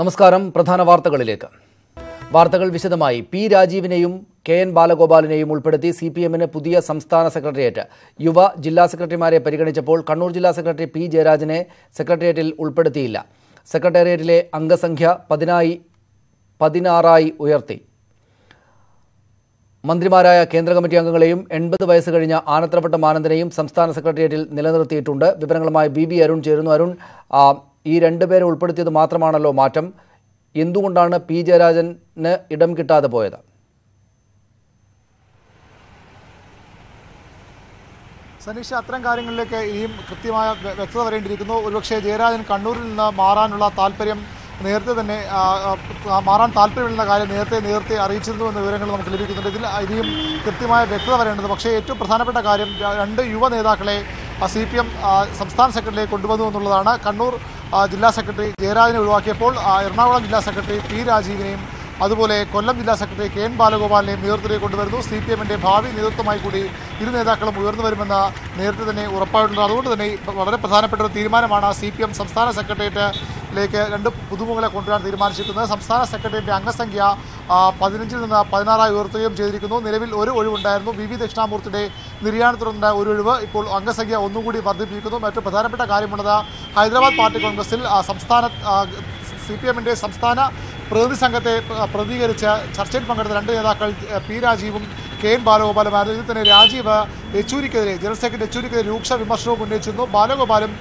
നമസ്കാരം. പ്രധാന വാർത്തകളിലേക്ക്. വാർത്തകൾ വിശദമായി. പി രാജീവിനെയും കെ എൻ ബാലഗോപാലിനെയും ഉൾപ്പെടുത്തി സി പി എമ്മിന് പുതിയ സംസ്ഥാന സെക്രട്ടേറിയറ്റ്. യുവ ജില്ലാ സെക്രട്ടറിമാരെ പരിഗണിച്ചപ്പോൾ കണ്ണൂർ ജില്ലാ സെക്രട്ടറി പി ജയരാജനെ സെക്രട്ടേറിയറ്റിൽ ഉൾപ്പെടുത്തിയില്ല. സെക്രട്ടേറിയറ്റിലെ അംഗസംഖ്യ പതിനായി പതിനാറായി ഉയർത്തി. മന്ത്രിമാരായ കേന്ദ്ര കമ്മിറ്റി അംഗങ്ങളെയും എൺപത് വയസ്സ് കഴിഞ്ഞ ആനത്തറപ്പെട്ട ആനന്ദനെയും സംസ്ഥാന സെക്രട്ടേറിയറ്റിൽ നിലനിർത്തിയിട്ടുണ്ട്. വിവരങ്ങളുമായി ബി ബി അരുൺ ചേരുന്നു. അരുൺ ഈ രണ്ടുപേരെ ഉൾപ്പെടുത്തിയത് മാത്രമാണല്ലോ മാറ്റം. എന്തുകൊണ്ടാണ് പി ജയരാജന് ഇടം കിട്ടാതെ പോയത്? സനീഷ അത്തരം കാര്യങ്ങളിലേക്ക് ഇനിയും കൃത്യമായ വ്യ- വ്യക്തത വരേണ്ടിയിരിക്കുന്നു. ഒരുപക്ഷെ ജയരാജൻ കണ്ണൂരിൽ നിന്ന് മാറാനുള്ള താല്പര്യം നേരത്തെ തന്നെ മാറാൻ താല്പര്യമില്ലെന്ന കാര്യം നേരത്തെ നേരത്തെ അറിയിച്ചിരുന്നു എന്ന വിവരങ്ങൾ നമുക്ക് ലഭിക്കുന്നുണ്ട്. ഇതിൽ ഇനിയും കൃത്യമായ വ്യക്തത വരേണ്ടത് പക്ഷേ ഏറ്റവും പ്രധാനപ്പെട്ട കാര്യം രണ്ട് യുവ നേതാക്കളെ സി പി എം സംസ്ഥാന സെക്രട്ടറിയെ കൊണ്ടുവന്നു എന്നുള്ളതാണ്. കണ്ണൂർ ജില്ലാ സെക്രട്ടറി ജയരാജനെ ഒഴിവാക്കിയപ്പോൾ എറണാകുളം ജില്ലാ സെക്രട്ടറി പി രാജീവിനെയും അതുപോലെ കൊല്ലം ജില്ലാ സെക്രട്ടറി കെ എൻ ബാലഗോപാലിനെയും നേതൃത്വത്തിലേക്ക് കൊണ്ടുവരുന്നു. സി പി എമ്മിന്റെ ഭാവി നേതൃത്വമായി കൂടി ഇരു നേതാക്കളും ഉയർന്നു വരുമെന്ന് നേരത്തെ തന്നെ ഉറപ്പായിട്ടുണ്ട്. അതുകൊണ്ട് തന്നെ വളരെ പ്രധാനപ്പെട്ട ഒരു തീരുമാനമാണ് സി പി എം സംസ്ഥാന സെക്രട്ടേറിയറ്റിലേക്ക് രണ്ട് പുതുമുഖങ്ങളെ കൊണ്ടുവരാൻ തീരുമാനിച്ചിരിക്കുന്നത്. സംസ്ഥാന സെക്രട്ടേറിയറ്റിന്റെ അംഗസംഖ്യ പതിനഞ്ചിൽ നിന്ന് പതിനാറായി ഉയർത്തുകയും ചെയ്തിരിക്കുന്നു. നിലവിൽ ഒരു ഒഴിവുണ്ടായിരുന്നു. വി വി ദക്ഷിണാമൂർത്തിയുടെ നിര്യാണത്തിലുണ്ടായ ഒരു ഒഴിവ് ഇപ്പോൾ അംഗസംഖ്യ ഒന്നുകൂടി വർദ്ധിപ്പിക്കുന്നു. മറ്റു പ്രധാനപ്പെട്ട കാര്യമുള്ളത് ഹൈദരാബാദ് പാർട്ടി കോൺഗ്രസിൽ സംസ്ഥാന സി പി എമ്മിന്റെ സംസ്ഥാന പ്രതിനിധി സംഘത്തെ പ്ര- പ്രതികരിച്ച് ചർച്ചയിൽ പങ്കെടുത്ത രണ്ട് നേതാക്കൾ പി രാജീവും കെ എൻ ബാലഗോപാലുമായിരുന്നു ഇതിൽ തന്നെ രാജീവ് യെച്ചൂരിക്കെതിരെ ജനറൽ സെക്രട്ടറി യെച്ചൂരിക്കെതിരെ രൂക്ഷ വിമർശനവും ഉന്നയിച്ചിരുന്നു. ബാലഗോപാലും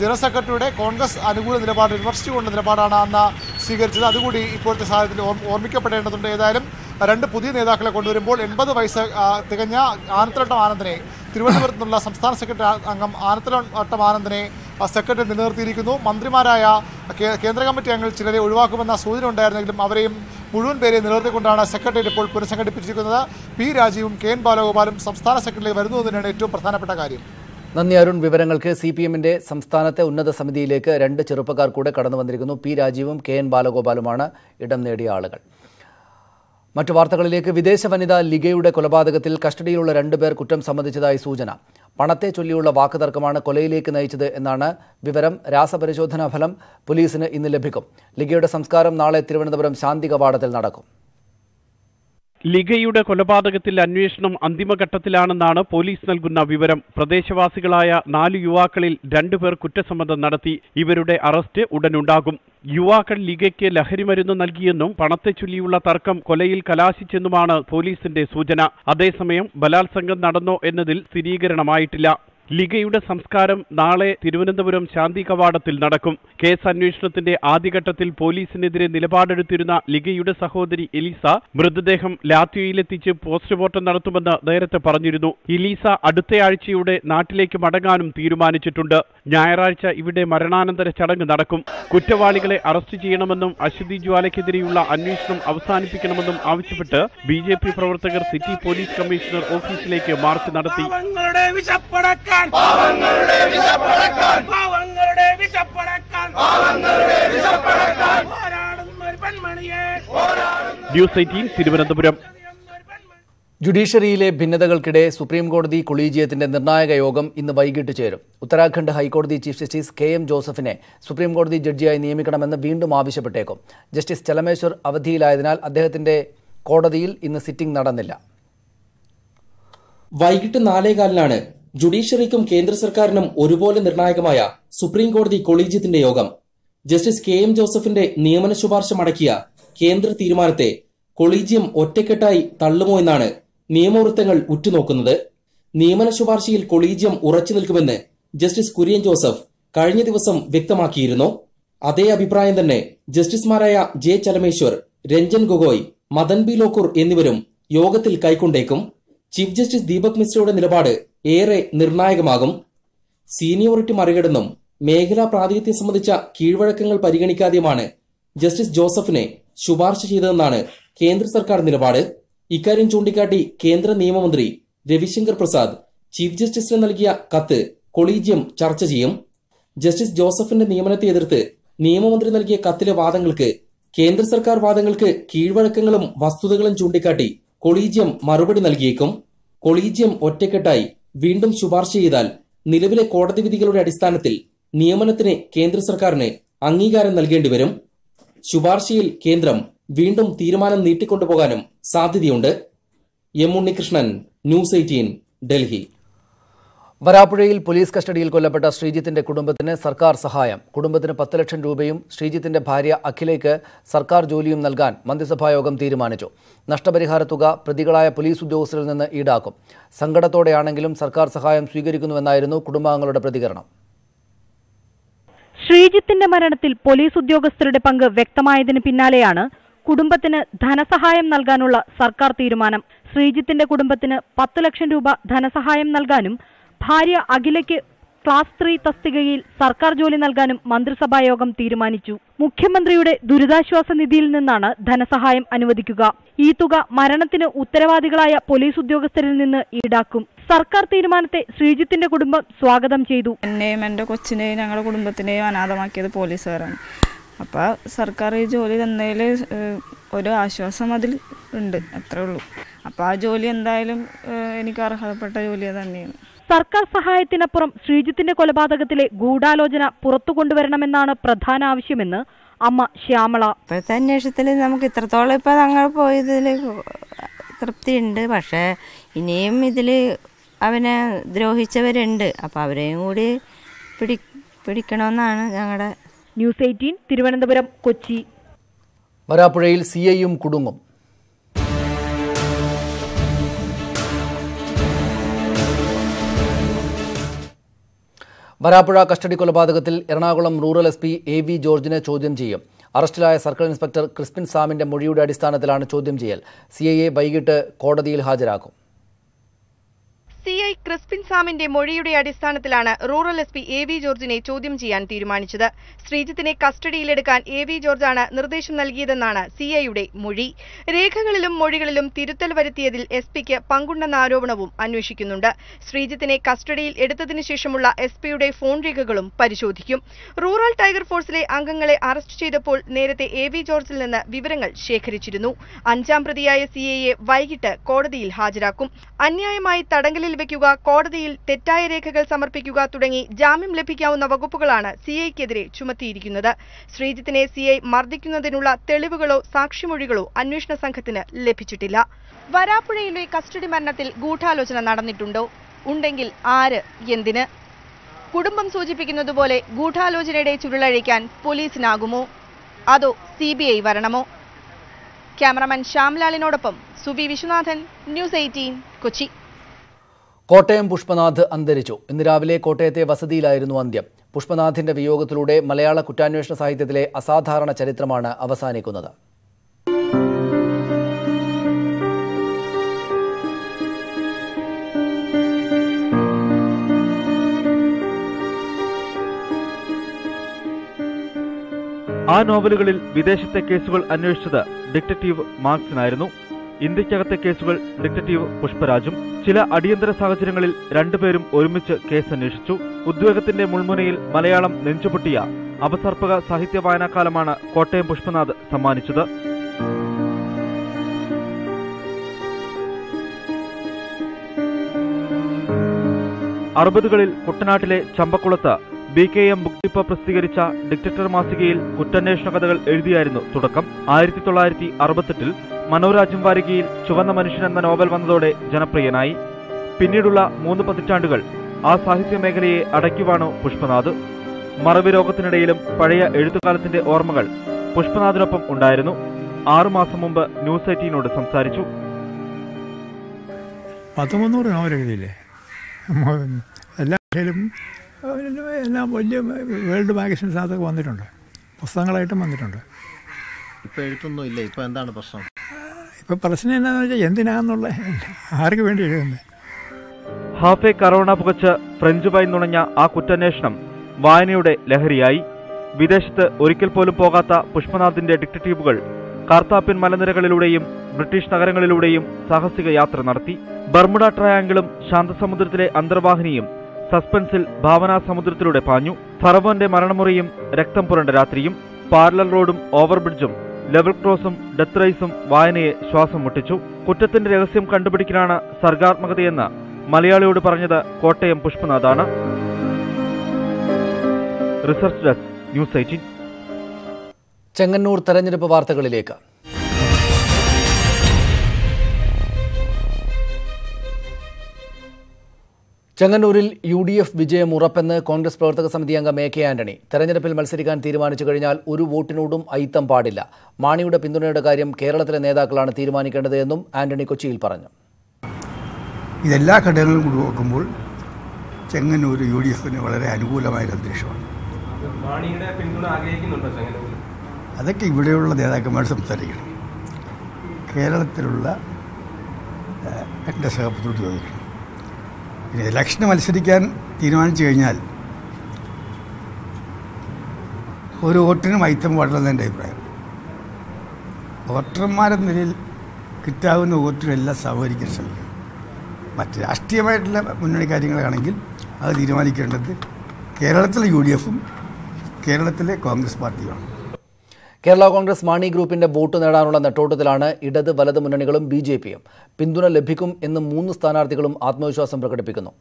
ജനറൽ സെക്രട്ടറിയുടെ കോൺഗ്രസ് അനുകൂല നിലപാട് വിമർശിച്ചുകൊണ്ട നിലപാടാണ് അന്ന് സ്വീകരിച്ചത്. അതുകൂടി ഇപ്പോഴത്തെ സാഹചര്യത്തിൽ ഓർ- ഓർമ്മിക്കപ്പെടേണ്ടതുണ്ട്. ഏതായാലും രണ്ട് പുതിയ നേതാക്കളെ കൊണ്ടുവരുമ്പോൾ എൺപത് വയസ്സ് തികഞ്ഞ ആനത്തലട്ടം ആനന്ദനെ തിരുവനന്തപുരത്ത് നിന്നുള്ള സംസ്ഥാന സെക്രട്ടറി അംഗം ആനത്തലട്ടം ആനന്ദനെ സെക്രട്ടറി നിലനിർത്തിയിരിക്കുന്നു. മന്ത്രിമാരായ കേന്ദ്ര കമ്മിറ്റി അംഗങ്ങൾ ചിലരെ ഒഴിവാക്കുമെന്ന സൂചന ഉണ്ടായിരുന്നെങ്കിലും അവരെയും മുഴുവൻ പേരെ നിലനിർത്തിക്കൊണ്ടാണ് സെക്രട്ടേറിയറ്റ് ഇപ്പോൾ പുനഃസംഘടിപ്പിച്ചിരിക്കുന്നത്. പി രാജീവും കെ എൻ ബാലഗോപാലും സംസ്ഥാന സെക്രട്ടറി വരുന്നു തന്നെയാണ് ഏറ്റവും പ്രധാനപ്പെട്ട കാര്യം. നന്ദി അരുൺ വിവരങ്ങൾക്ക് സി പി എമ്മിന്റെ സംസ്ഥാനത്തെ ഉന്നത സമിതിയിലേക്ക് രണ്ട് ചെറുപ്പക്കാർ കൂടെ കടന്നു വന്നിരിക്കുന്നു. പി രാജീവും കെ എൻ ബാലഗോപാലുമാണ് ഇടം നേടിയ ആളുകൾ. മറ്റു വാർത്തകളിലേക്ക് വിദേശ വനിതാ ലിഗയുടെ കൊലപാതകത്തിൽ കസ്റ്റഡിയിലുള്ള രണ്ടുപേർ കുറ്റം സംബന്ധിച്ചതായി സൂചന. പണത്തെ ചൊല്ലിയുള്ള വാക്കുതർക്കമാണ് കൊലയിലേക്ക് നയിച്ചത് എന്നാണ് വിവരം. രാസപരിശോധനാ ഫലം പോലീസിന് ഇന്ന് ലഭിക്കും. ലിഗയുടെ സംസ്കാരം നാളെ തിരുവനന്തപുരം ശാന്തി കവാടത്തിൽ നടക്കും. ലിഗയുടെ കൊലപാതകത്തിൽ അന്വേഷണം അന്തിമഘട്ടത്തിലാണെന്നാണ് പോലീസ് നൽകുന്ന വിവരം. പ്രദേശവാസികളായ നാല് യുവാക്കളിൽ രണ്ടുപേർ കുറ്റസമ്മതം നടത്തി. ഇവരുടെ അറസ്റ്റ് ഉടനുണ്ടാകും. യുവാക്കൾ ലിഗയ്ക്ക് ലഹരിമരുന്ന് നൽകിയെന്നും പണത്തെ ചൊല്ലിയുള്ള തർക്കം കൊലയിൽ കലാശിച്ചെന്നുമാണ് പോലീസിന്റെ സൂചന. അതേസമയം ബലാത്സംഗം നടന്നോ എന്നതിൽ സ്ഥിരീകരണമായിട്ടില്ല. ലിഗയുടെ സംസ്കാരം നാളെ തിരുവനന്തപുരം ശാന്തി കവാടത്തിൽ നടക്കും. കേസ് അന്വേഷണത്തിന്റെ ആദ്യഘട്ടത്തിൽ പോലീസിനെതിരെ നിലപാടെടുത്തിരുന്ന ലിഗയുടെ സഹോദരി എലീസ മൃതദേഹം ലാത്വിയയിലെത്തിച്ച് പോസ്റ്റ്മോർട്ടം നടത്തുമെന്ന് നേരത്തെ പറഞ്ഞിരുന്നു. എലീസ അടുത്തയാഴ്ചയോടെ നാട്ടിലേക്ക് മടങ്ങാനും തീരുമാനിച്ചിട്ടുണ്ട്. ഞായറാഴ്ച ഇവിടെ മരണാനന്തര ചടങ്ങ് നടക്കും. കുറ്റവാളികളെ അറസ്റ്റ് ചെയ്യണമെന്നും അശ്വതി ജ്വാലയ്ക്കെതിരെയുള്ള അന്വേഷണം അവസാനിപ്പിക്കണമെന്നും ആവശ്യപ്പെട്ട് ബി ജെ പി പ്രവർത്തകർ സിറ്റി പോലീസ് കമ്മീഷണർ ഓഫീസിലേക്ക് മാർച്ച് നടത്തി. News eighteen Thiruvananthapuram. ജുഡീഷ്യറിയിലെ ഭിന്നതകൾക്കിടെ സുപ്രീം കോടതി കൊളീജിയത്തിന്റെ നിർണായക യോഗം ഇന്ന് വൈകിട്ട് ചേരും. ഉത്തരാഖണ്ഡ് ഹൈക്കോടതി ചീഫ് ജസ്റ്റിസ് കെ എം ജോസഫിനെ സുപ്രീം കോടതി ജഡ്ജിയായി നിയമിക്കണമെന്ന് വീണ്ടും ആവശ്യപ്പെട്ടേക്കും. ജസ്റ്റിസ് ചലമേശ്വർ അവധിയിലായതിനാൽ അദ്ദേഹത്തിന്റെ കോടതിയിൽ ഇന്ന് സിറ്റിംഗ് നടന്നില്ല. വൈകിട്ട് നാലേകാലിനാണ് ജുഡീഷ്യറിക്കും കേന്ദ്ര സർക്കാരിനും ഒരുപോലെ നിർണായകമായ സുപ്രീം കോടതി കൊളീജിയത്തിന്റെ യോഗം. ജസ്റ്റിസ് കെ എം ജോസഫിന്റെ നിയമന ശുപാർശ മടക്കിയ കേന്ദ്ര തീരുമാനത്തെ കൊളീജിയം ഒറ്റക്കെട്ടായി തള്ളുമോ എന്നാണ് നിയമവൃത്തങ്ങൾ ഉറ്റുനോക്കുന്നത് നിയമന ശുപാർശയിൽ കൊളീജിയം ഉറച്ചു നിൽക്കുമെന്ന് ജസ്റ്റിസ് കുര്യൻ ജോസഫ് കഴിഞ്ഞ ദിവസം വ്യക്തമാക്കിയിരുന്നു. അതേ അഭിപ്രായം തന്നെ ജസ്റ്റിസുമാരായ ജെ ചലമേശ്വർ രഞ്ജൻ ഗൊഗോയ് മദൻ ബി ലോക്കൂർ എന്നിവരും യോഗത്തിൽ കൈക്കൊണ്ടേക്കും. ചീഫ് ജസ്റ്റിസ് ദീപക് മിശ്രയുടെ നിലപാട് ഏറെ നിർണായകമാകും. സീനിയോറിറ്റി മറികടന്നും മേഖലാ പ്രാതിനിധ്യം സംബന്ധിച്ച കീഴ്വഴക്കങ്ങൾ പരിഗണിക്കാതെയുമാണ് ജസ്റ്റിസ് ജോസഫിനെ ശുപാർശ ചെയ്തതെന്നാണ് കേന്ദ്ര സർക്കാർ നിലപാട്. ഇക്കാര്യം ചൂണ്ടിക്കാട്ടി കേന്ദ്ര നിയമമന്ത്രി രവിശങ്കർ പ്രസാദ് ചീഫ് ജസ്റ്റിസിന് നൽകിയ കത്ത് കൊളീജിയം ചർച്ച ചെയ്യും. ജസ്റ്റിസ് ജോസഫിന്റെ നിയമനത്തെ എതിർത്ത് നിയമമന്ത്രി നൽകിയ കത്തിലെ വാദങ്ങൾക്ക് കേന്ദ്ര സർക്കാർ വാദങ്ങൾക്ക് കീഴ്വഴക്കങ്ങളും വസ്തുതകളും ചൂണ്ടിക്കാട്ടി കൊളീജിയം മറുപടി നൽകിയേക്കും. കൊളീജിയം ഒറ്റക്കെട്ടായി വീണ്ടും ശുപാർശ ചെയ്താൽ നിലവിലെ കോടതി വിധികളുടെ അടിസ്ഥാനത്തിൽ നിയമനത്തിന് കേന്ദ്ര സർക്കാരിന് അംഗീകാരം നൽകേണ്ടിവരും. ശുപാർശയിൽ കേന്ദ്രം വീണ്ടും തീരുമാനം നീട്ടിക്കൊണ്ടുപോകാനും സാധ്യതയുണ്ട്. M Unnikrishnan news eighteen Delhi. വരാപ്പുഴയിൽ police കസ്റ്റഡിയിൽ കൊല്ലപ്പെട്ട ശ്രീജിത്തിന്റെ കുടുംബത്തിന് സർക്കാർ സഹായം. കുടുംബത്തിന് പത്ത് ലക്ഷം രൂപയും ശ്രീജിത്തിന്റെ ഭാര്യ അഖിലേക്ക് സർക്കാർ ജോലിയും നൽകാൻ മന്ത്രിസഭായോഗം തീരുമാനിച്ചു. നഷ്ടപരിഹാര തുക പ്രതികളായ പോലീസ് ഉദ്യോഗസ്ഥരിൽ നിന്ന് ഈടാക്കും. സങ്കടത്തോടെയാണെങ്കിലും സർക്കാർ സഹായം സ്വീകരിക്കുന്നുവെന്നായിരുന്നു കുടുംബാംഗങ്ങളുടെ പ്രതികരണം. ശ്രീജിത്തിന്റെ മരണത്തിൽ പോലീസ് ഉദ്യോഗസ്ഥരുടെ പങ്ക് വ്യക്തമായതിന് പിന്നാലെയാണ് കുടുംബത്തിന് ധനസഹായം നൽകാനുള്ള സർക്കാർ തീരുമാനം. ശ്രീജിത്തിന്റെ കുടുംബത്തിന് പത്ത് ലക്ഷം രൂപ ധനസഹായം നൽകാനും ഭാര്യ അഖിലയ്ക്ക് ക്ലാസ് ത്രീ തസ്തികയിൽ സർക്കാർ ജോലി നൽകാനും മന്ത്രിസഭായോഗം തീരുമാനിച്ചു. മുഖ്യമന്ത്രിയുടെ ദുരിതാശ്വാസ നിധിയിൽ നിന്നാണ് ധനസഹായം അനുവദിക്കുക. ഈ തുക മരണത്തിന് ഉത്തരവാദികളായ പോലീസ് ഉദ്യോഗസ്ഥരിൽ നിന്ന് ഈടാക്കും. സർക്കാർ തീരുമാനത്തെ ശ്രീജിത്തിന്റെ കുടുംബം സ്വാഗതം ചെയ്തു. എന്നെയും എന്റെ കൊച്ചിനെയും ഞങ്ങളുടെ കുടുംബത്തിനെയും അനാഥമാക്കിയത് പോലീസുകാരാണ്. അപ്പോൾ സർക്കാർ ഈ ജോലി തന്നതിൽ ഒരു ആശ്വാസം അതിൽ ഉണ്ട് അത്രേ ഉള്ളൂ. അപ്പോൾ ആ ജോലി എന്തായാലും എനിക്ക് അർഹതപ്പെട്ട ജോലി തന്നെയാണ്. സർക്കാർ സഹായത്തിനപ്പുറം ശ്രീജിത്തിന്റെ കൊലപാതകത്തിലെ ഗൂഢാലോചന പുറത്തു കൊണ്ടുവരണമെന്നാണ് പ്രധാന ആവശ്യമെന്ന് അമ്മ ശ്യാമള. ഇപ്പോഴത്തെ അന്വേഷണത്തിൽ നമുക്ക് ഇത്രത്തോളം ഇപ്പം ഞങ്ങൾ പോയതിൽ തൃപ്തിയുണ്ട്. പക്ഷേ ഇനിയും ഇതിൽ അവനെ ദ്രോഹിച്ചവരുണ്ട്. അപ്പോൾ അവരെയും കൂടി പിടി പിടിക്കണമെന്നാണ് ഞങ്ങളുടെ ന്യൂസ് എയ്റ്റീൻ തിരുവനന്തപുരം കൊച്ചി. വരാപ്പുഴയിൽ സി ഐയും കുടുങ്ങും. വരാപ്പുഴ കസ്റ്റഡി കൊലപാതകത്തിൽ Ernakulam rural S P A V ജോർജിനെ ചോദ്യം ചെയ്യും. അറസ്റ്റിലായ സർക്കിൾ ഇൻസ്പെക്ടർ ക്രിസ്പിൻ സാമിന്റെ മൊഴിയുടെ അടിസ്ഥാനത്തിലാണ് ചോദ്യം ചെയ്യൽ. സി വൈകിട്ട് കോടതിയിൽ ഹാജരാക്കും. സി ഐ ക്രിസ്പിൻ സാമിന്റെ മൊഴിയുടെ അടിസ്ഥാനത്തിലാണ് rural S P A V ജോർജിനെ ചോദ്യം ചെയ്യാൻ തീരുമാനിച്ചത്. ശ്രീജിത്തിനെ കസ്റ്റഡിയിലെടുക്കാൻ എ വി ജോർജാണ് നിർദ്ദേശം നൽകിയതെന്നാണ് സി ഐയുടെ മൊഴി. രേഖകളിലും മൊഴികളിലും തിരുത്തൽ വരുത്തിയതിൽ എസ് പിക്ക് പങ്കുണ്ടെന്ന ആരോപണവും അന്വേഷിക്കുന്നുണ്ട്. ശ്രീജിത്തിനെ കസ്റ്റഡിയിൽ എടുത്തതിനു ശേഷമുള്ള എസ് പിയുടെ ഫോൺ രേഖകളും പരിശോധിക്കും. റൂറൽ ടൈഗർ ഫോഴ്സിലെ അംഗങ്ങളെ അറസ്റ്റ് ചെയ്തപ്പോൾ നേരത്തെ എ വി ജോർജിൽ നിന്ന് വിവരങ്ങൾ ശേഖരിച്ചിരുന്നു. അഞ്ചാം പ്രതിയായ സി വൈകിട്ട് കോടതിയിൽ ഹാജരാക്കും. അന്യായമായി തടങ്കലിൽ വെക്കുക കോടതിയിൽ തെറ്റായ രേഖകൾ സമർപ്പിക്കുക തുടങ്ങി ജാമ്യം ലഭിക്കാവുന്ന വകുപ്പുകളാണ് സിഐക്കെതിരെ ചുമത്തിയിരിക്കുന്നത്. ശ്രീജിത്തിനെ സിഐ മർദ്ദിക്കുന്നതിനുള്ള തെളിവുകളോ സാക്ഷിമൊഴികളോ അന്വേഷണ സംഘത്തിന് ലഭിച്ചിട്ടില്ല. വരാപ്പുഴയിലെ കസ്റ്റഡി മരണത്തിൽ ഗൂഢാലോചന നടന്നിട്ടുണ്ടോ? ഉണ്ടെങ്കിൽ ആര്? എന്തിന്? കുടുംബം സൂചിപ്പിക്കുന്നതുപോലെ ഗൂഢാലോചനയുടെ ചുരുളഴിക്കാൻ പോലീസിനാകുമോ? അതോ സി വരണമോ? ക്യാമറമാൻ ശ്യാംലാലിനോടൊപ്പം സുബി വിശ്വനാഥൻ ന്യൂസ് എയ്റ്റീൻ കൊച്ചി. കോട്ടയം പുഷ്പനാഥ് അന്തരിച്ചു. ഇന്ന് രാവിലെ കോട്ടയത്തെ വസതിയിലായിരുന്നു അന്ത്യം. പുഷ്പനാഥിന്റെ വിയോഗത്തിലൂടെ മലയാള കുറ്റാന്വേഷണ സാഹിത്യത്തിലെ അസാധാരണ ചരിത്രമാണ് അവസാനിക്കുന്നത്. ആ നോവലുകളിൽ വിദേശത്തെ കേസുകൾ അന്വേഷിച്ചത് ഡിറ്റക്റ്റീവ് മാർക്സിനായിരുന്നു. ഇന്ത്യക്കകത്തെ കേസുകൾ ഡിറ്റക്റ്റീവ് പുഷ്പരാജും. ചില അടിയന്തര സാഹചര്യങ്ങളിൽ രണ്ടുപേരും ഒരുമിച്ച് കേസ് അന്വേഷിച്ചു ഉദ്വേഗത്തിന്റെ മുൾമുനയിൽ മലയാളം നെഞ്ചുപൊട്ടിയ അപസർപ്പക സാഹിത്യ വായനാക്കാലമാണ് കോട്ടയം പുഷ്പനാഥ് സമ്മാനിച്ചത്. അറുപതുകളിൽ കുട്ടനാട്ടിലെ ചമ്പക്കുളത്ത് ബി കെ എം ബുക്ക് പ്രസിദ്ധീകരിച്ച ഡിക്റ്ററ്റർ മാസികയിൽ കുറ്റാന്വേഷണ കഥകൾ എഴുതിയായിരുന്നു തുടക്കം. ആയിരത്തി തൊള്ളായിരത്തി അറുപത്തെട്ടിൽ മനോരാജ്യം വാരികയിൽ ചുവന്ന മനുഷ്യൻ എന്ന നോവൽ വന്നതോടെ ജനപ്രിയനായി. പിന്നീടുള്ള മൂന്ന് പതിറ്റാണ്ടുകൾ ആ സാഹിത്യ മേഖലയെ അടയ്ക്കുവാണോ പുഷ്പനാഥ്. മറവി രോഗത്തിനിടയിലും പഴയ എഴുത്തുകാലത്തിന്റെ ഓർമ്മകൾ പുഷ്പനാഥിനൊപ്പം ഉണ്ടായിരുന്നു. ആറുമാസം മുമ്പ് ന്യൂസ് എയ്റ്റീനോട് സംസാരിച്ചു. പത്ത് മുന്നൂറ് നോവൽ എഴുതിയില്ലേ എല്ലാ എല്ലാം വലിയ വേൾഡ് മാഗസിൻസിനകത്തൊക്കെ വന്നിട്ടുണ്ട്. പുസ്തകങ്ങളായിട്ടും വന്നിട്ടുണ്ട്. ഇപ്പൊ എഴുത്തൊന്നും ഇല്ല ഇപ്പൊ എന്താണ് പ്രശ്നം? ഇപ്പൊ പ്രശ്നം എന്താണെന്ന് വെച്ചാൽ എന്തിനാന്നുള്ള? ആർക്ക് വേണ്ടി എഴുതുന്നത് ഹാഫെ കറോണ പുകച്ച് ഫ്രഞ്ച് പൈൻ നുണഞ്ഞ ആ കുറ്റാന്വേഷണം വായനയുടെ ലഹരിയായി. വിദേശത്ത് ഒരിക്കൽ പോലും പോകാത്ത പുഷ്പനാഥിന്റെ ഡിറ്റക്റ്റീവുകൾ കാർത്താപ്യൻ മലനിരകളിലൂടെയും ബ്രിട്ടീഷ് നഗരങ്ങളിലൂടെയും സാഹസിക യാത്ര നടത്തി. ബർമുഡ ട്രയാങ്കിളും ശാന്തസമുദ്രത്തിലെ അന്തർവാഹിനിയും സസ്പെൻസിൽ ഭാവനാ സമുദ്രത്തിലൂടെ പാഞ്ഞു. ഫറവോന്റെ മരണമുറിയും രക്തം പുരണ്ട രാത്രിയും പാർലർ റോഡും ഓവർബ്രിഡ്ജും ലെവൽ ക്രോസും ഡെത്ത് റൈസും വായനയെ ശ്വാസം മുട്ടിച്ചു. കുറ്റത്തിന്റെ രഹസ്യം കണ്ടുപിടിക്കലാണ് സർഗാത്മകതയെന്ന് മലയാളിയോട് പറഞ്ഞത് കോട്ടയം പുഷ്പനാഥാണ്. റിസർച്ച് ഡെസ്ക് ന്യൂസ് ചെങ്ങന്നൂർ തെരഞ്ഞെടുപ്പ് വാർത്തകളിലേക്ക്. ചെങ്ങന്നൂരിൽ യു ഡി എഫ് വിജയം ഉറപ്പെന്ന് കോൺഗ്രസ് പ്രവർത്തക സമിതി അംഗം എ കെ ആന്റണി. തെരഞ്ഞെടുപ്പിൽ മത്സരിക്കാൻ തീരുമാനിച്ചു കഴിഞ്ഞാൽ ഒരു വോട്ടിനോടും ഐത്തം പാടില്ല. മാണിയുടെ പിന്തുണയുടെ കാര്യം കേരളത്തിലെ നേതാക്കളാണ് തീരുമാനിക്കേണ്ടതെന്നും ആന്റണി കൊച്ചിയിൽ പറഞ്ഞു. ഇതെല്ലാ ഘടകങ്ങളും കൂടി നോക്കുമ്പോൾ ചെങ്ങന്നൂർ യു ഡി എഫിന് വളരെ അനുകൂലമായ ഒരു അന്തരീക്ഷമാണ്. അതൊക്കെ ഇവിടെയുള്ള നേതാക്കന്മാർ സംസാരിക്കണം. കേരളത്തിലുള്ള എന്റെ സഹപ്രത്തോട് ചോദിക്കണം. പിന്നെ ഇലക്ഷന് മത്സരിക്കാൻ തീരുമാനിച്ചു കഴിഞ്ഞാൽ ഒരു വോട്ടിനും ഐത്തം പാടില്ലെന്ന് എന്റെ അഭിപ്രായം. വോട്ടർമാരെന്ന നിലയിൽ കിട്ടാവുന്ന വോട്ടുകളെല്ലാം സഹകരിക്കാൻ ശ്രമിക്കും മറ്റ് രാഷ്ട്രീയമായിട്ടുള്ള മുന്നണി കാര്യങ്ങളാണെങ്കിൽ അത് തീരുമാനിക്കേണ്ടത് കേരളത്തിലെ യു ഡി എഫും കേരളത്തിലെ കോൺഗ്രസ് പാർട്ടിയുമാണ്. കേരള കോൺഗ്രസ് മാണി ഗ്രൂപ്പിന്റെ വോട്ട് നേടാനുള്ള നെട്ടോട്ടത്തിലാണ് ഇടത് വലത് മുന്നണികളും ബി ജെ പിയും. പിന്തുണ ലഭിക്കും എന്ന് മൂന്ന് സ്ഥാനാർത്ഥികളും ആത്മവിശ്വാസം പ്രകടിപ്പിക്കുന്നു.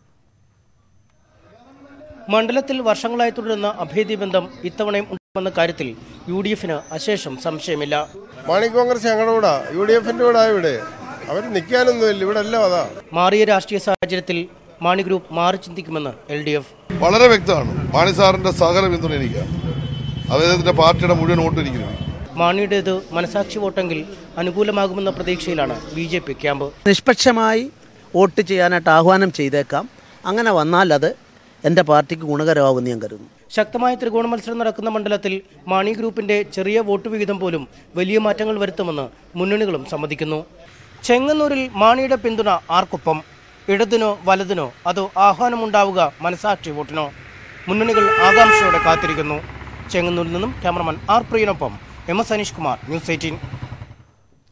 മണ്ഡലത്തിൽ വർഷങ്ങളായി തുടരുന്ന അഭേദ്യ ബന്ധം ഇത്തവണയും ഉണ്ടാകുമെന്ന കാര്യത്തിൽ യു ഡി എഫിന് അശേഷം സംശയമില്ല. മാണി കോൺഗ്രസ് ഞങ്ങളുടെ കൂടെ. യു ഡി എഫിന്റെ കൂടെ ഇവിടെ. അവർ നിൽക്കാനൊന്നുമില്ല ഇവിടെ എല്ലാം അതാ. മാറിയ രാഷ്ട്രീയ സാഹചര്യത്തിൽ മാണി ഗ്രൂപ്പ് മാറി ചിന്തിക്കുമെന്ന് എൽ ഡി എഫ്. വളരെ വ്യക്തമാണ്. മാണി സാറിന്റെ സഹകരണം പിന്തുണ എനിക്ക് അദ്ദേഹത്തിന്റെ പാർട്ടിയുടെ മുഴുവൻ വോട്ട് എനിക്ക് മാണിയുടേത് മനസാക്ഷി വോട്ടെങ്കിൽ അനുകൂലമാകുമെന്ന പ്രതീക്ഷയിലാണ് ബി ജെ പി ക്യാമ്പ്. നിഷ്പക്ഷമായി വോട്ട് ചെയ്യാനായിട്ട് ആഹ്വാനം ചെയ്തേക്കാം. അങ്ങനെ വന്നാൽ അത് എന്റെ പാർട്ടിക്ക് ഗുണകരമാകുമെന്ന് ഞാൻ കരുതുന്നു. ശക്തമായ ത്രികോണ മത്സരം നടക്കുന്ന മണ്ഡലത്തിൽ മാണി ഗ്രൂപ്പിന്റെ ചെറിയ വോട്ട് വിഹിതം പോലും വലിയ മാറ്റങ്ങൾ വരുത്തുമെന്ന് മുന്നണികളും സമ്മതിക്കുന്നു. ചെങ്ങന്നൂരിൽ മാണിയുടെ പിന്തുണ ആർക്കൊപ്പം? ഇടതിനോ വലതിനോ അതോ ആഹ്വാനമുണ്ടാവുക മനസാക്ഷി വോട്ടിനോ? മുന്നണികൾ ആകാംക്ഷയോടെ കാത്തിരിക്കുന്നു. ചെങ്ങന്നൂരിൽ നിന്നും cameraman R പ്രിയനൊപ്പം M S Aneesh Kumar news eighteen.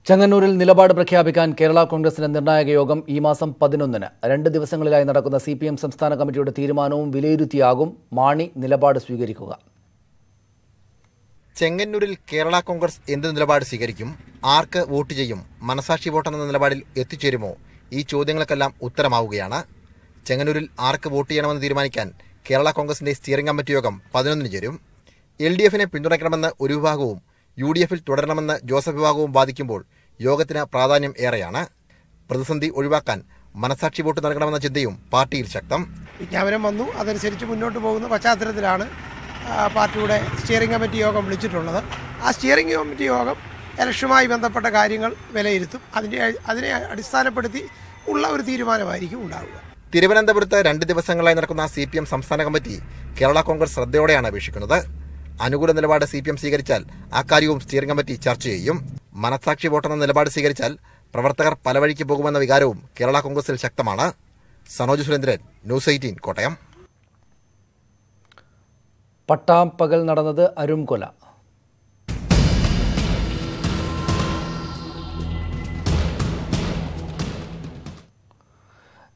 ചെങ്ങന്നൂരിൽ നിലപാട് പ്രഖ്യാപിക്കാൻ കേരള കോൺഗ്രസിന്റെ നിർണായക യോഗം ഈ മാസം പതിനൊന്നിന്. രണ്ട് ദിവസങ്ങളിലായി നടക്കുന്ന സി പി എം സംസ്ഥാന കമ്മിറ്റിയുടെ തീരുമാനവും വിലയിരുത്തിയാകും മാണി നിലപാട് സ്വീകരിക്കുക. ചെങ്ങന്നൂരിൽ കേരള കോൺഗ്രസ് എന്ത് നിലപാട് സ്വീകരിക്കും? ആർക്ക് വോട്ട് ചെയ്യും? മനസാക്ഷി വോട്ടെന്ന നിലപാടിൽ എത്തിച്ചേരുമോ? ഈ ചോദ്യങ്ങൾക്കെല്ലാം ഉത്തരമാവുകയാണ്. ചെങ്ങന്നൂരിൽ ആർക്ക് വോട്ട് ചെയ്യണമെന്ന് തീരുമാനിക്കാൻ കേരള കോൺഗ്രസിന്റെ സ്റ്റിയറിംഗ് കമ്മിറ്റി യോഗം പതിനൊന്നിന് ചേരും. എൽ ഡി എഫിനെ പിന്തുണയ്ക്കണമെന്ന് ഒരു വിഭാഗവും യു ഡി എഫിൽ തുടരണമെന്ന് ജോസഫ് വിഭാഗവും വാദിക്കുമ്പോൾ യോഗത്തിന് പ്രാധാന്യം ഏറെയാണ്. പ്രതിസന്ധി ഒഴിവാക്കാൻ മനസാക്ഷി വോട്ട് നൽകണമെന്ന ചിന്തയും പാർട്ടിയിൽ ശക്തം. വിജ്ഞാപനം വന്നു. അതനുസരിച്ച് മുന്നോട്ട് പോകുന്ന പശ്ചാത്തലത്തിലാണ് പാർട്ടിയുടെ സ്റ്റിയറിംഗ് കമ്മിറ്റി യോഗം വിളിച്ചിട്ടുള്ളത്. ആ സ്റ്റിയറിംഗ് കമ്മിറ്റി യോഗം ഇലക്ഷനുമായി ബന്ധപ്പെട്ട കാര്യങ്ങൾ വിലയിരുത്തും. അതിന്റെ അതിനെ അടിസ്ഥാനപ്പെടുത്തി ഉള്ള ഒരു തീരുമാനമായിരിക്കും ഉണ്ടാവുക. തിരുവനന്തപുരത്ത് രണ്ട് ദിവസങ്ങളായി നടക്കുന്ന സി പി എം സംസ്ഥാന കമ്മിറ്റി കേരള കോൺഗ്രസ് ശ്രദ്ധയോടെയാണ് അപേക്ഷിക്കുന്നത്. അനുകൂല നിലപാട് സി സ്വീകരിച്ചാൽ അക്കാര്യവും സ്റ്റിയറിംഗ് കമ്മിറ്റി ചർച്ച ചെയ്യും. മനസാക്ഷി വോട്ടെന്ന നിലപാട് സ്വീകരിച്ചാൽ പ്രവർത്തകർ പല വഴിക്ക് പോകുമെന്ന വികാരവും കേരള കോൺഗ്രസിൽ ശക്തമാണ്. Sanoj Surendran news eighteen Kottayam. പട്ടാപ്പകൽ നടന്നത് അരുംകൊല.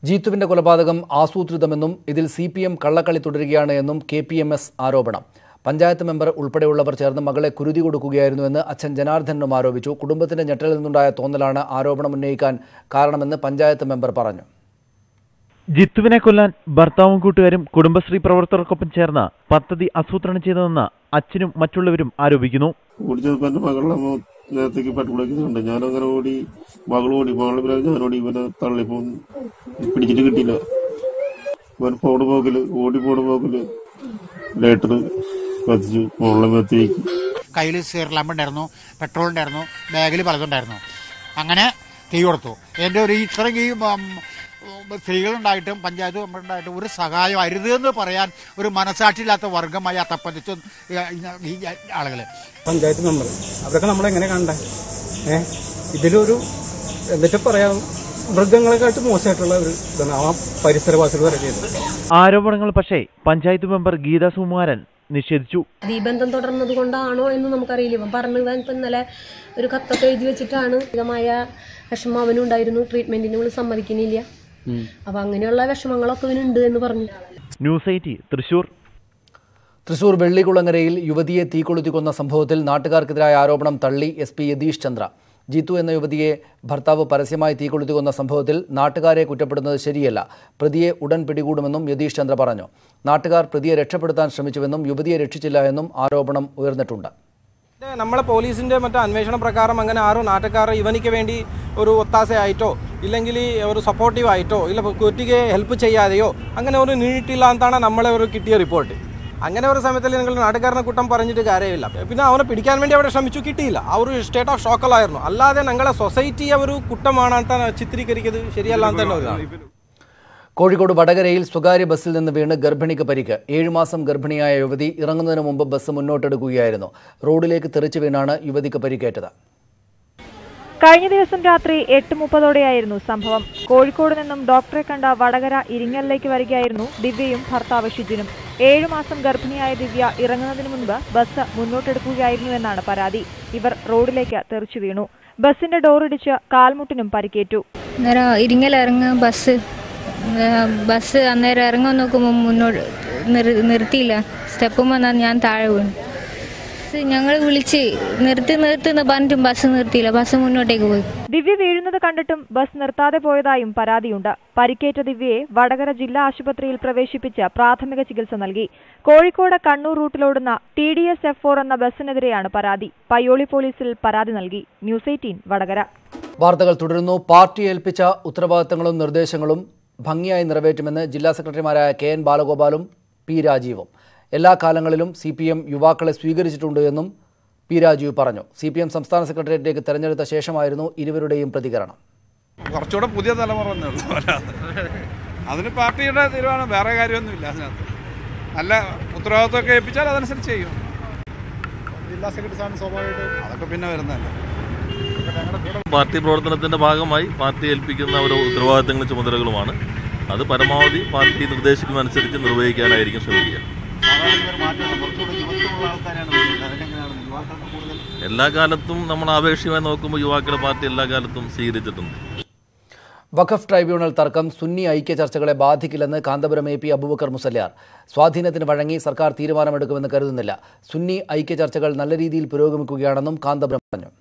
ജീത്തുവിന്റെ കൊലപാതകം ആസൂത്രിതമെന്നും ഇതിൽ സി പി എം കള്ളക്കളി തുടരുകയാണ് എന്നും കെ പി എം എസ് ആരോപണം. പഞ്ചായത്ത് മെമ്പർ ഉൾപ്പെടെയുള്ളവർ ചേർന്ന് മകളെ കുരുതി കൊടുക്കുകയായിരുന്നുവെന്ന് അച്ഛൻ ജനാർദ്ദനും ആരോപിച്ചു. കുടുംബത്തിന്റെ ഞെട്ടലിൽ നിന്നുണ്ടായ തോന്നലാണ് ആരോപണം ഉന്നയിക്കാൻ കാരണമെന്ന് പഞ്ചായത്ത് മെമ്പർ പറഞ്ഞു. ജിത്തുവിനെ കൊല്ലാൻ ഭർത്താവും കൂട്ടുകാരും കുടുംബശ്രീ പ്രവർത്തകർക്കൊപ്പം ചേർന്ന് പദ്ധതി ആസൂത്രണം ചെയ്തതെന്ന് അച്ഛനും മറ്റുള്ളവരും ആരോപിക്കുന്നു. ഓടിച്ചപ്പോ എന്റെ മകളുടെ നേരത്തേക്ക് പെട്ടുകൊടുക്കുന്നുണ്ട് ഞാനങ്ങനെ ഓടി മകളോടി ഓടി മകളെ ഞാനോടി ഇവനെ തള്ളിപ്പോ പിടിച്ചിട്ട് കിട്ടിയില്ല. ഇവൻ പോണ പോക്കൽ ഓടി പോണ പോക്കൽ ലേറ്റർ കത്തിച്ചു മുകളിൽ കത്തിയേക്ക് കയ്യിൽ സീർലാമ്പ് ഉണ്ടായിരുന്നു പെട്രോൾ ഉണ്ടായിരുന്നു ബാഗിൽ പലതുണ്ടായിരുന്നു അങ്ങനെ തീ കൊടുത്തു. എന്റെ ഒരു ഇത്രയും ഈ സ്ത്രീകളുണ്ടായിട്ടും പഞ്ചായത്ത് മെമ്പറുണ്ടായിട്ടും ഒരു സഹായം അരുത് എന്ന് പറയാൻ ഒരു മനസാക്ഷിയില്ലാത്ത വർഗമായി അത്തപ്പതിച്ചു ഈ ആളുകൾ പഞ്ചായത്ത് മെമ്പർ. അവരൊക്കെ നമ്മളെങ്ങനെ കണ്ടേ? ഏ? ഇതിലൊരു എന്നിട്ട് പറയാം മൃഗങ്ങളെക്കാട്ട് മോശമായിട്ടുള്ള ഒരു ഇതാണ് ആ പരിസരവാസികൾ വരെ ചെയ്തത്. ആരോപണങ്ങൾ പക്ഷേ പഞ്ചായത്ത് മെമ്പർ ഗീതാ സുകുമാരൻ നിഷേധിച്ചു. ഈ ബന്ധം തുടർന്നത് കൊണ്ടാണോ എന്ന് നമുക്കറിയില്ല. ഇപ്പം പറഞ്ഞു ഇവൻ ഇപ്പം ഇന്നലെ ഒരു കത്തൊക്കെ എഴുതി വെച്ചിട്ടാണ്. വിധമായ വിഷമം അവനും ഉണ്ടായിരുന്നു. ട്രീറ്റ്മെന്റിന് നമ്മൾ സമ്മതിക്കുന്നില്ല. അപ്പൊ അങ്ങനെയുള്ള വിഷമങ്ങളൊക്കെ ഇവനുണ്ട് എന്ന് പറഞ്ഞു. ന്യൂസ് എയ്റ്റി തൃശൂർ തൃശൂർ വെള്ളികുളങ്ങരയിൽ യുവതിയെ തീകൊളുത്തി കൊന്ന സംഭവത്തിൽ നാട്ടുകാർക്കെതിരായ ആരോപണം തള്ളി എസ് പി യതീഷ് ചന്ദ്ര. ജീത്തു എന്ന യുവതിയെ ഭർത്താവ് പരസ്യമായി തീകൊളുത്തി കൊന്ന സംഭവത്തിൽ നാട്ടുകാരെ കുറ്റപ്പെടുന്നത് ശരിയല്ല. പ്രതിയെ ഉടൻ പിടികൂടുമെന്നും യതീഷ് ചന്ദ്ര പറഞ്ഞു. നാട്ടുകാർ പ്രതിയെ രക്ഷപ്പെടുത്താൻ ശ്രമിച്ചുവെന്നും യുവതിയെ രക്ഷിച്ചില്ല എന്നും ആരോപണം ഉയർന്നിട്ടുണ്ട്. നമ്മളെ പോലീസിന്റെ മറ്റേ അന്വേഷണ പ്രകാരം അങ്ങനെ ആരും നാട്ടുകാർ ഇവനിക്ക് വേണ്ടി ഒരു ഒത്താശയായിട്ടോ ഇല്ലെങ്കിൽ ഒരു സപ്പോർട്ടീവ് ആയിട്ടോ ഇല്ല കുറ്റിക്ക് ഹെൽപ്പ് ചെയ്യാതെയോ അങ്ങനെ ഒരു നീട്ടില്ല എന്നാണ് നമ്മളെ ഒരു കിട്ടിയ റിപ്പോർട്ട് അങ്ങനെ ഒരു സമയത്തിൽ നിങ്ങൾ നാട്ടുകാരനെ കൂട്ടം പറഞ്ഞിട്ട് കാര്യമില്ല. പിന്നെ അവനെ പിടിക്കാൻ വേണ്ടി അവിടെ ശ്രമിച്ചു കിട്ടിയില്ല. ആ ഒരു സ്റ്റേറ്റ് ഓഫ് ഷോക്കലായിരുന്നു അല്ലാതെ ഞങ്ങളെ സൊസൈറ്റി ഒരു കുട്ടമാണ് ചിത്രീകരിക്കുന്നത് ശരിയല്ല കോഴിക്കോട് വടകരയിൽ സ്വകാര്യ ബസ്സിൽ നിന്ന് വീണ് ഗർഭിണിക്ക് പരിക്ക്. ഏഴുമാസം ഗർഭിണിയായ യുവതി ഇറങ്ങുന്നതിന് മുമ്പ് ബസ് മുന്നോട്ടെടുക്കുകയായിരുന്നു. റോഡിലേക്ക് തെറിച്ചു വീണാണ് യുവതിക്ക് പരിക്കേറ്റത്. കഴിഞ്ഞ ദിവസം രാത്രി എട്ട് മുപ്പതോടെയായിരുന്നു സംഭവം. കോഴിക്കോട് നിന്നും ഡോക്ടറെ കണ്ട വടകര ഇരിങ്ങലിലേക്ക് വരികയായിരുന്നു ദിവ്യയും ഭർത്താവ് ഷിജിനും. ഏഴു മാസം ഗർഭിണിയായ ദിവ്യ ഇറങ്ങുന്നതിന് മുൻപ് ബസ് മുന്നോട്ടെടുക്കുകയായിരുന്നുവെന്നാണ് പരാതി. ഇവർ റോഡിലേക്ക് തെറിച്ചു വീണു. ബസിന്റെ ഡോറിടിച്ച് കാൽമുട്ടിനും പരിക്കേറ്റു. അന്നേരം ഇരിങ്ങലിറങ്ങ ബസ് ബസ് അന്നേരം ഇറങ്ങാൻ നോക്കുമ്പോൾ മുന്നോട്ട് നിർത്തിയില്ല. സ്റ്റെപ്പും വന്നാൽ ഞാൻ താഴെ വീണു. ഞങ്ങൾ വിളിച്ച് നിർത്തി നിർത്തുന്ന പറഞ്ഞിട്ടും ബസ് നിർത്തിയില്ല. ബസ് മുന്നോട്ടേക്ക് പോയി. ദിവ്യ വീഴുന്നത് കണ്ടിട്ടും ബസ് നിർത്താതെ പോയതായും പരാതിയുണ്ട്. പരിക്കേറ്റ ദിവ്യയെ വടകര ജില്ലാ ആശുപത്രിയിൽ പ്രവേശിപ്പിച്ച് പ്രാഥമിക ചികിത്സ നൽകി. Kozhikode Kannur റൂട്ടിലോടുന്ന T D S F four എന്ന ബസ്സിനെതിരെയാണ് പരാതി. പയ്യോളി പോലീസിൽ പരാതി നൽകി. News eighteen Vadakara. വാർത്തകൾ തുടരുന്നു. പാർട്ടി ഏൽപ്പിച്ച ഉത്തരവാദിത്തങ്ങളും നിർദ്ദേശങ്ങളും ഭംഗിയായി നിറവേറ്റുമെന്ന് ജില്ലാ സെക്രട്ടറിമാരായ കെ എൻ ബാലഗോപാലും പി രാജീവും. എല്ലാ കാലങ്ങളിലും സി പി എം യുവാക്കളെ സ്വീകരിച്ചിട്ടുണ്ട് എന്നും പി രാജീവ് പറഞ്ഞു. സി പി എം സംസ്ഥാന സെക്രട്ടേറിയറ്റിലേക്ക് തെരഞ്ഞെടുത്ത ശേഷമായിരുന്നു ഇരുവരുടെയും പ്രതികരണം. കുറച്ചുകൂടെ പുതിയ തലമുറ അതിന് പാർട്ടിയുടെ തീരുമാനം വേറെ കാര്യമൊന്നുമില്ല അതിനകത്ത്. നല്ല ഉത്തരവാദിത്വമൊക്കെ ഏൽപ്പിച്ചാൽ അതനുസരിച്ച് ചെയ്യും. ജില്ലാ സെക്രട്ടറി സ്ഥാനം സ്വാഭാവികമായിട്ടും അതൊക്കെ പിന്നെ വരുന്നതല്ലേ. പാർട്ടി പ്രവർത്തനത്തിന്റെ ഭാഗമായി പാർട്ടി ഏൽപ്പിക്കുന്ന ഓരോ ഉത്തരവാദിത്തങ്ങളും ചുമതലകളുമാണ്. അത് പരമാവധി പാർട്ടി നിർദ്ദേശിക്കുന്നതനുസരിച്ച് നിർവഹിക്കാനായിരിക്കും ശ്രമിക്കുക. എല്ലാ കാലത്തും നമ്മൾ ആപേക്ഷികമായി നോക്കുമ്പോൾ യുവാക്കളുടെ പാർട്ടി എല്ലാ കാലത്തും സ്വീകരിച്ചിട്ടുണ്ട്. വഖഫ് ട്രൈബ്യൂണൽ തർക്കം സുന്നി ഐക്യ ചർച്ചകളെ ബാധിക്കില്ലെന്ന് കാന്തപുരം എ പി അബൂബക്കർ മുസല്യാർ. സ്വാധീനത്തിന് വഴങ്ങി സർക്കാർ തീരുമാനമെടുക്കുമെന്ന് കരുതുന്നില്ല. സുന്നി ഐക്യ ചർച്ചകൾ നല്ല രീതിയിൽ പുരോഗമിക്കുകയാണെന്നും കാന്തപുരം പറഞ്ഞു.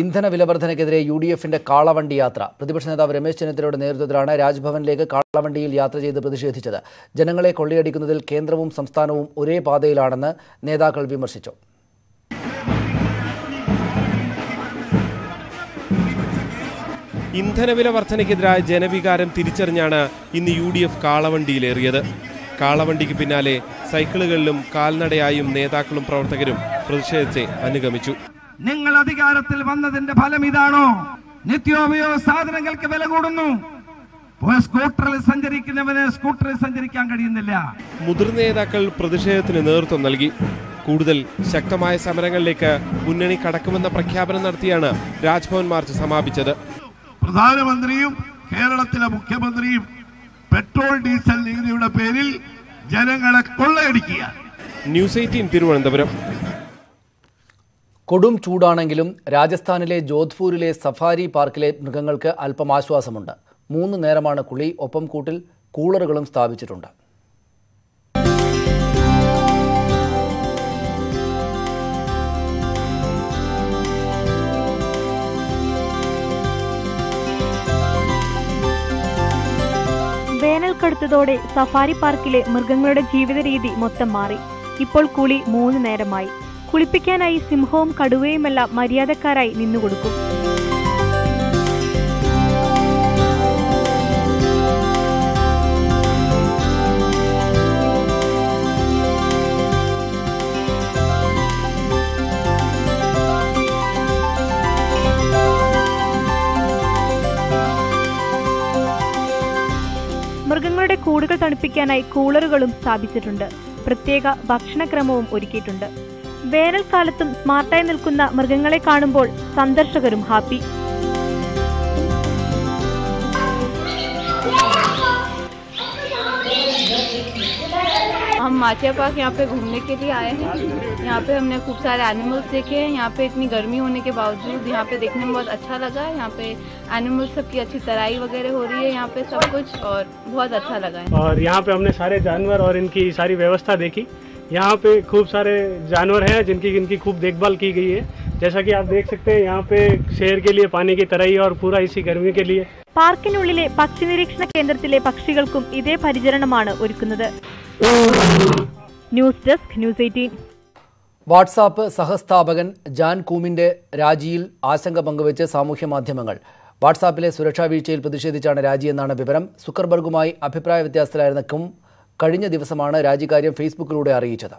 ഇന്ധന വിലവർദ്ധനയ്ക്കെതിരെ യു ഡി എഫിന്റെ കാളവണ്ടി യാത്ര. പ്രതിപക്ഷ നേതാവ് രമേശ് ചെന്നിത്തലയുടെ നേതൃത്വത്തിലാണ് രാജ്ഭവനിലേക്ക് കാളവണ്ടിയിൽ യാത്ര ചെയ്ത് പ്രതിഷേധിച്ചത്. ജനങ്ങളെ കൊള്ളയടിക്കുന്നതിൽ കേന്ദ്രവും സംസ്ഥാനവും ഒരേ പാതയിലാണെന്ന് നേതാക്കൾ വിമർശിച്ചു. ഇന്ധനവില വർധനയ്ക്കെതിരായ ജനവികാരം തിരിച്ചറിഞ്ഞാണ് ഇന്ന് യു ഡി എഫ് കാളവണ്ടിയിലേറിയത്. കാളവണ്ടിക്ക് പിന്നാലെ സൈക്കിളുകളിലും കാൽനടയായും നേതാക്കളും പ്രവർത്തകരും പ്രതിഷേധിച്ച് അനുഗമിച്ചു. നിങ്ങൾ അധികാരത്തിൽ വന്നതിന്റെ ഫലം ഇതാണോ? നിത്യോപയോഗ സാധനങ്ങൾക്ക് വില കൂടുന്നു. സ്കൂട്ടറിൽ സഞ്ചരിക്കുന്നവന് സ്കൂട്ടറിൽ സഞ്ചരിക്കാൻ കഴിയുന്നില്ല. മുതിർന്ന നേതാക്കൾ പ്രതിഷേധത്തിന് നേതൃത്വം നൽകി. കൂടുതൽ ശക്തമായ സമരങ്ങളിലേക്ക് മുന്നണി കടക്കുമെന്ന പ്രഖ്യാപനം നടത്തിയാണ് രാജ്ഭവൻ മാർച്ച് സമാപിച്ചത്. പ്രധാനമന്ത്രിയും കേരളത്തിലെ മുഖ്യമന്ത്രിയും പെട്രോൾ ഡീസൽ നികുതിയുടെ പേരിൽ ജനങ്ങളെ കൊള്ളയടിക്കുക ന്യൂസ് എയ്റ്റീൻ തിരുവനന്തപുരം. കൊടും ചൂടാണെങ്കിലും രാജസ്ഥാനിലെ ജോധ്പൂരിലെ സഫാരി പാർക്കിലെ മൃഗങ്ങൾക്ക് അല്പം ആശ്വാസമുണ്ട്. മൂന്ന് നേരമാണ് കുളി. ഒപ്പം കൂട്ടിൽ കൂളറുകളും സ്ഥാപിച്ചിട്ടുണ്ട്. വേനൽക്കടുത്തതോടെ സഫാരി പാർക്കിലെ മൃഗങ്ങളുടെ ജീവിത രീതി മൊത്തം മാറി. ഇപ്പോൾ കുളി മൂന്ന് നേരമായി. കുളിപ്പിക്കാനായി സിംഹവും കടുവയുമെല്ലാം മര്യാദക്കാരായി നിന്നുകൊടുക്കും. മൃഗങ്ങളുടെ കൂടുകൾ തണുപ്പിക്കാനായി കൂളറുകളും സ്ഥാപിച്ചിട്ടുണ്ട്. പ്രത്യേക ഭക്ഷണക്രമവും ഒരുക്കിയിട്ടുണ്ട്. വേനൽക്കാലത്തും സ്മാർട്ടായി നിൽക്കുന്ന മൃഗങ്ങളെ കാണുമ്പോൾ സന്ദർശകരും ഹാപ്പി हम माचिया पार्क यहाँ पे घूमने के लिए आए हैं यहाँ पे हमने खूब सारे एनिमल्स देखे हैं यहाँ पे इतनी गर्मी होने के बावजूद यहाँ पे देखने में बहुत अच्छा लगा है यहाँ पे एनिमल्स सबकी अच्छी तराई वगैरह हो रही है यहाँ पे सब कुछ और बहुत अच्छा लगा है और यहाँ पे हमने सारे जानवर और इनकी सारी व्यवस्था देखी यहाँ पे खूब सारे जानवर हैं जिनकी इनकी खूब देखभाल की गई है जैसा कि आप देख सकते हैं यहाँ पे शेर के लिए पानी की तराई और पूरा इसी गर्मी के लिए പാർക്കിനുള്ളിലെ പക്ഷി നിരീക്ഷണ കേന്ദ്രത്തിലെ പക്ഷികൾക്കും ഇതേ പരിചരണമാണ് ഒരുക്കുന്നത് news desk news eighteen WhatsApp സഹസ്ഥാപകൻ Jan കൂമിന്റെ രാജിയിൽ ആശങ്ക പങ്കുവച്ച് സാമൂഹ്യ മാധ്യമങ്ങൾ വാട്സാപ്പിലെ സുരക്ഷാ വീഴ്ചയിൽ പ്രതിഷേധിച്ചാണ് രാജിയെന്നാണ് വിവരം സുക്കർബർഗുമായി അഭിപ്രായ വ്യത്യാസത്തിലായിരുന്ന കും കഴിഞ്ഞ ദിവസമാണ് രാജിക്കാര്യം ഫേസ്ബുക്കിലൂടെ അറിയിച്ചത്.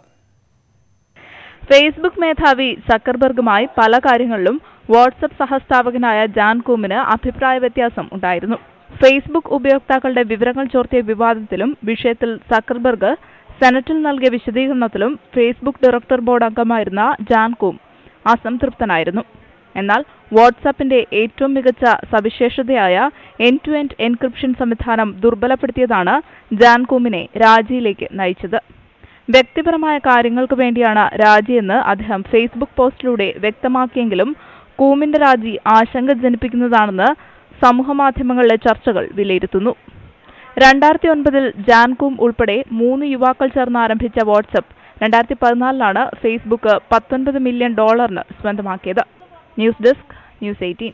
ഫേസ്ബുക്ക് മേധാവി സക്കർബർഗുമായി പല കാര്യങ്ങളിലും വാട്സപ്പ് സഹസ്ഥാപകനായ ജാൻ കൂമിന് അഭിപ്രായ വ്യത്യാസം ഉണ്ടായിരുന്നു. ഫേസ്ബുക്ക് ഉപയോക്താക്കളുടെ വിവരങ്ങൾ ചോർത്തിയ വിവാദത്തിലും വിഷയത്തിൽ സക്കർബർഗ് സെനറ്റിൽ നൽകിയ വിശദീകരണത്തിലും ഫേസ്ബുക്ക് ഡയറക്ടർ ബോർഡ് അംഗമായിരുന്ന ജാൻ കൂം അസംതൃപ്തനായിരുന്നു. എന്നാൽ വാട്സാപ്പിന്റെ ഏറ്റവും മികച്ച സവിശേഷതയായ എൻ ടു എൻഡ് എൻക്രിപ്ഷൻ സംവിധാനം ദുർബലപ്പെടുത്തിയതാണ് ജാൻകൂമിനെ രാജിയിലേക്ക് നയിച്ചത്. വ്യക്തിപരമായ കാര്യങ്ങൾക്ക് വേണ്ടിയാണ് രാജിയെന്ന് അദ്ദേഹം ഫേസ്ബുക്ക് പോസ്റ്റിലൂടെ വ്യക്തമാക്കിയെങ്കിലും കൂമിന്റെ രാജി ആശങ്ക ജനിപ്പിക്കുന്നതാണെന്ന് സമൂഹമാധ്യമങ്ങളിലെ ചർച്ചകൾ വിലയിരുത്തുന്നു. രണ്ടായിരത്തി ഒൻപതിൽ ജാൻകൂം ഉൾപ്പെടെ മൂന്ന് യുവാക്കൾ ചേർന്ന് ആരംഭിച്ച വാട്സപ്പ് രണ്ടായിരത്തി പതിനാലിലാണ് ഫേസ്ബുക്ക് പത്തൊൻപത് മില്യൺ ഡോളറിന് സ്വന്തമാക്കിയത്. News desk news eighteen